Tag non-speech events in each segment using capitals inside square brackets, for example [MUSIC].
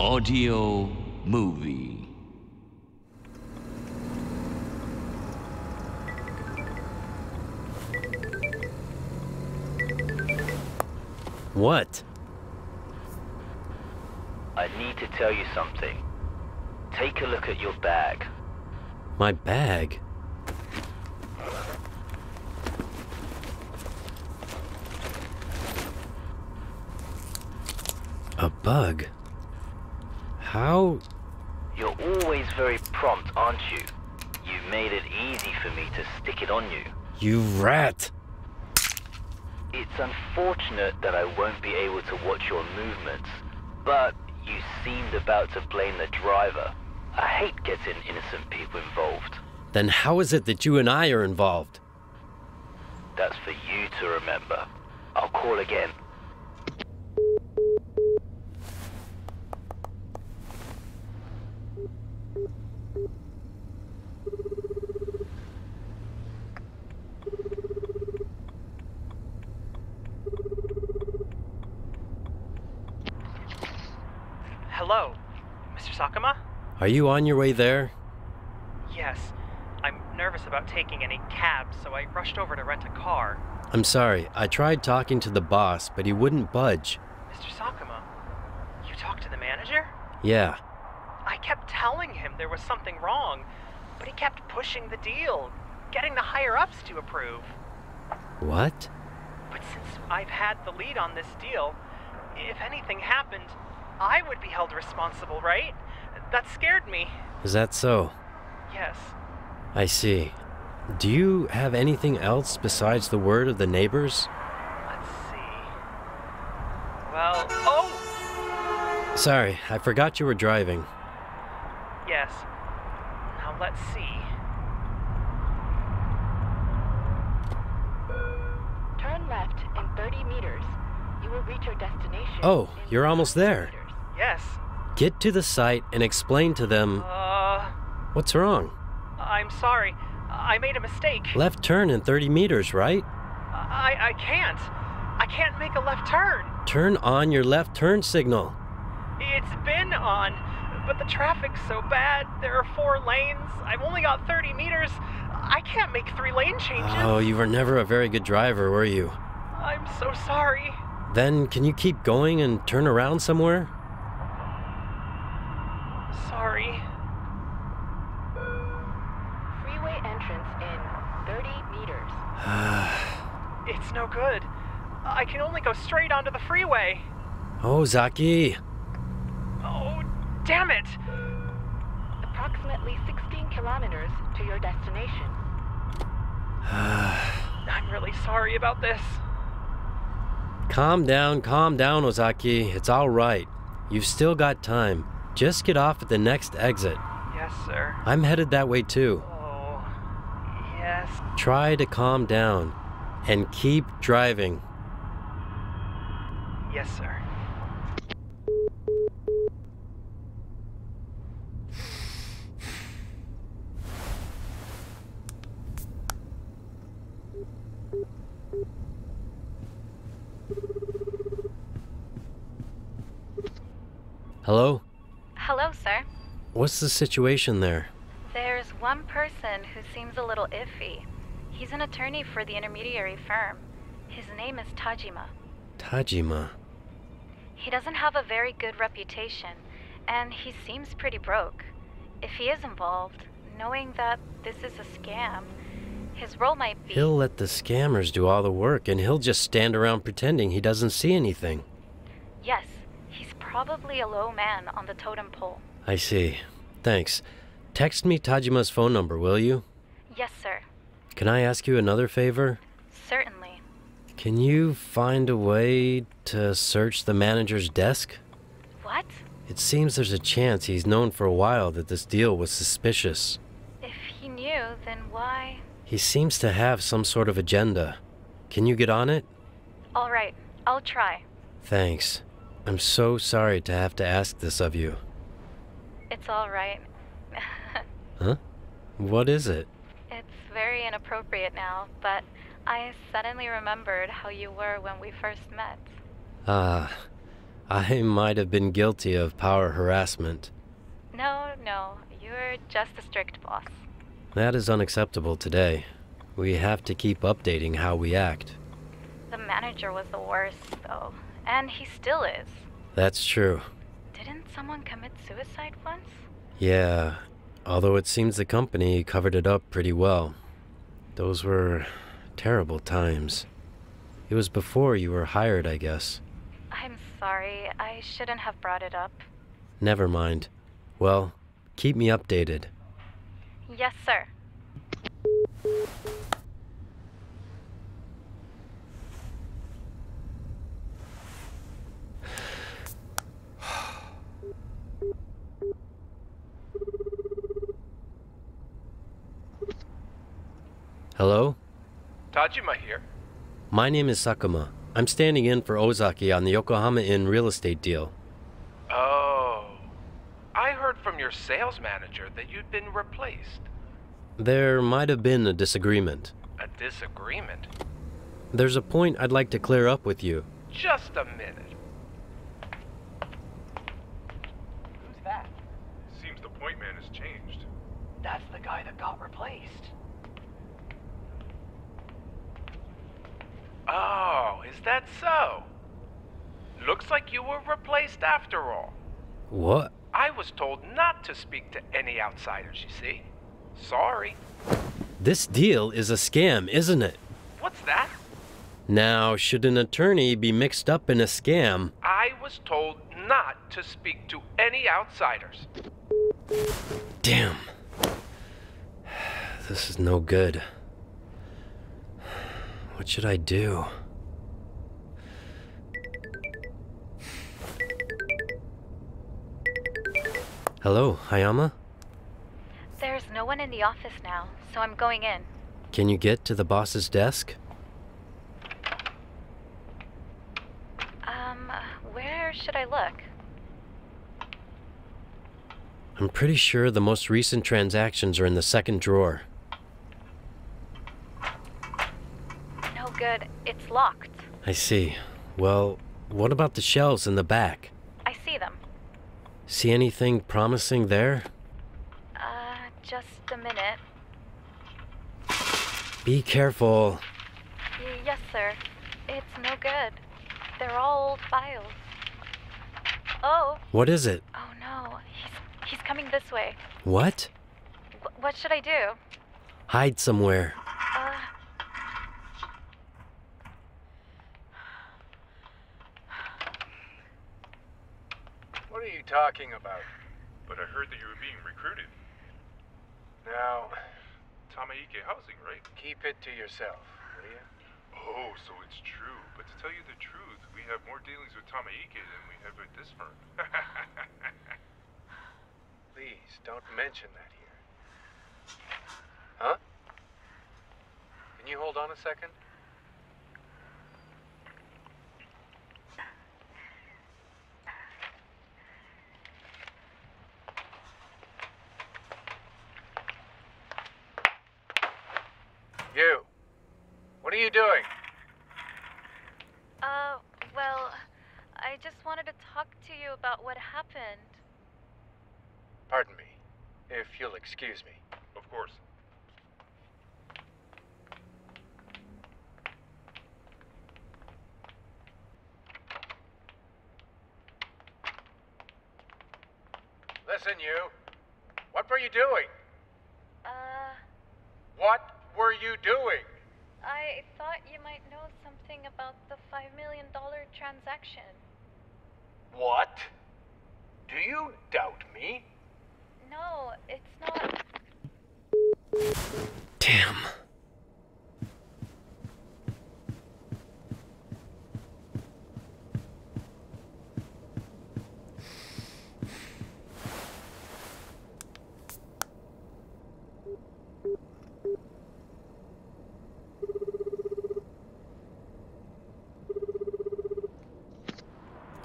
Audio Movie. What? I need to tell you something. Take a look at your bag. My bag? A bug? How? You're always very prompt, aren't you? You made it easy for me to stick it on you. You rat! It's unfortunate that I won't be able to watch your movements, but you seemed about to blame the driver. I hate getting innocent people involved. Then how is it that you and I are involved? That's for you to remember. I'll call again. Hello, Mr. Sakuma? Are you on your way there? Yes. I'm nervous about taking any cabs, so I rushed over to rent a car. I'm sorry, I tried talking to the boss, but he wouldn't budge. Mr. Sakuma, you talked to the manager? Yeah, I kept telling him there was something wrong, but he kept pushing the deal, getting the higher ups to approve. what? But since I've had the lead on this deal, if anything happened, I would be held responsible, right? That scared me. Is that so? Yes. I see. Do you have anything else besides the word of the neighbors? Let's see. Well, oh! Sorry, I forgot you were driving. Yes. Now let's see. Turn left in 30 meters. You will reach your destination. Oh, you're almost there. meters. Yes. Get to the site and explain to them Uh, what's wrong. I'm sorry. I made a mistake. Left turn in 30 meters, right? I I can't. I can't make a left turn. Turn on your left turn signal. It's been on, but the traffic's so bad. There are four lanes. I've only got 30 meters. I can't make three lane changes. Oh, you were never a very good driver, were you? I'm so sorry. Then can you keep going and turn around somewhere? Sorry. Freeway entrance in 30 meters. It's no good. I can only go straight onto the freeway. Oh, Zaki. Oh, damn it. Approximately 16 kilometers to your destination. [SIGHS] I'm really sorry about this. Calm down, calm down, Ozaki. It's all right. You've still got time. Just get off at the next exit. Yes, sir. I'm headed that way too. Oh, yes. Try to calm down and keep driving. Yes, sir. Hello? Hello, sir. What's the situation there? There's one person who seems a little iffy. He's an attorney for the intermediary firm. His name is Tajima. Tajima. He doesn't have a very good reputation, and he seems pretty broke. If he is involved, knowing that this is a scam, his role might be. He'll let the scammers do all the work and he'll just stand around pretending he doesn't see anything. Yes, he's probably a low man on the totem pole. I see. Thanks. Text me Tajima's phone number, will you? Yes, sir. Can I ask you another favor? Certainly. Can you find a way to search the manager's desk? What? It seems there's a chance he's known for a while that this deal was suspicious. If he knew, then why? He seems to have some sort of agenda. Can you get on it? All right, I'll try. Thanks. I'm so sorry to have to ask this of you. It's all right. [LAUGHS] Huh? What is it? Inappropriate now, but I suddenly remembered how you were when we first met. Ah, I might have been guilty of power harassment. No, no, you're just a strict boss. That is unacceptable today. We have to keep updating how we act. The manager was the worst, though, and he still is. That's true. Didn't someone commit suicide once? Yeah, although it seems the company covered it up pretty well. Those were terrible times. It was before you were hired, I guess. I'm sorry, I shouldn't have brought it up. Never mind. Well, keep me updated. Yes, sir. Hello? Tajima here. My name is Sakuma. I'm standing in for Ozaki on the Yokohama Inn real estate deal. Oh. I heard from your sales manager that you'd been replaced. There might have been a disagreement. A disagreement? There's a point I'd like to clear up with you. Just a minute. Who's that? Seems the point man has changed. That's the guy that got replaced. Oh, is that so? Looks like you were replaced after all. What? I was told not to speak to any outsiders, you see. Sorry. This deal is a scam, isn't it? What's that? Now, should an attorney be mixed up in a scam? I was told not to speak to any outsiders. Damn. [SIGHS] This is no good. What should I do? Hello, Hayama? There's no one in the office now, so I'm going in. Can you get to the boss's desk? Um, where should I look? I'm pretty sure the most recent transactions are in the second drawer. Good. It's locked. I see. Well, what about the shelves in the back? I see them. See anything promising there? Uh, just a minute. Be careful. Y- yes, sir. It's no good. They're all old files. Oh, What is it? oh no. He's he's coming this way. What? Wh- what should I do? Hide somewhere. Uh, What are you talking about? But I heard that you were being recruited. Now, Tamaike Housing, right? keep it to yourself, will you? Oh, so it's true. But to tell you the truth, we have more dealings with Tamaike than we have with this firm. [LAUGHS] Please, don't mention that here. Huh? Can you hold on a second? You. What are you doing? uh, well, I just wanted to talk to you about what happened. Pardon me, if you'll excuse me. of course. Listen, you. What were you doing? Uh, What were you doing? I thought you might know something about the $5 million transaction. What? Do you doubt me? No, it's not. Damn.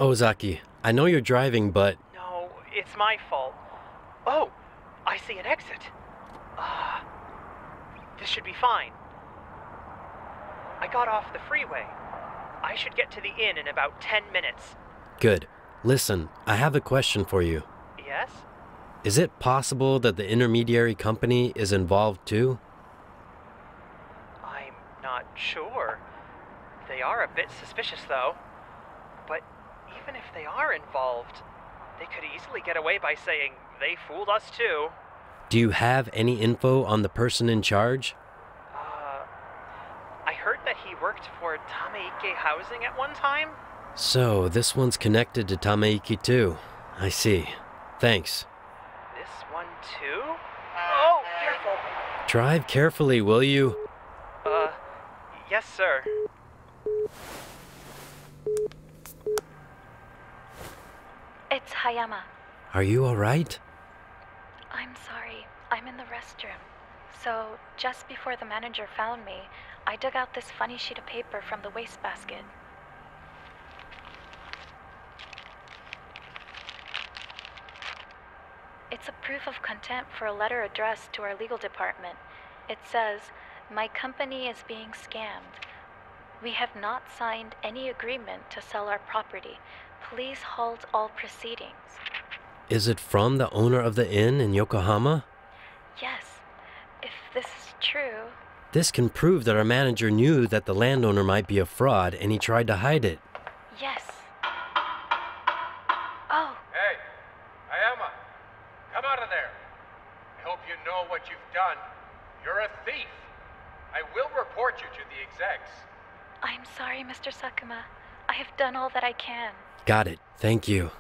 Ozaki, I know you're driving, but No, it's my fault. Oh, I see an exit. Ah, this should be fine. I got off the freeway. I should get to the inn in about 10 minutes. good. Listen, I have a question for you. Yes? Is it possible that the intermediary company is involved too? I'm not sure. They are a bit suspicious, though. But even if they are involved, they could easily get away by saying they fooled us too. Do you have any info on the person in charge? Uh, I heard that he worked for Tamaike Housing at one time. So, this one's connected to Tamaike too. I see. Thanks. This one too? Oh, careful. Drive carefully, will you? Uh, yes, sir. It's Hayama. Are you alright? I'm sorry. I'm in the restroom. So, just before the manager found me, I dug out this funny sheet of paper from the wastebasket. It's a proof of content for a letter addressed to our legal department. It says, My company is being scammed. We have not signed any agreement to sell our property. Please halt all proceedings. Is it from the owner of the inn in Yokohama? Yes, if this is true, This can prove that our manager knew that the landowner might be a fraud and he tried to hide it. yes. Oh, Hey, Hayama, come out of there. I hope you know what you've done. You're a thief. I will report you to the execs. I'm sorry, Mr. Sakuma. I have done all that I can. Got it. Thank you.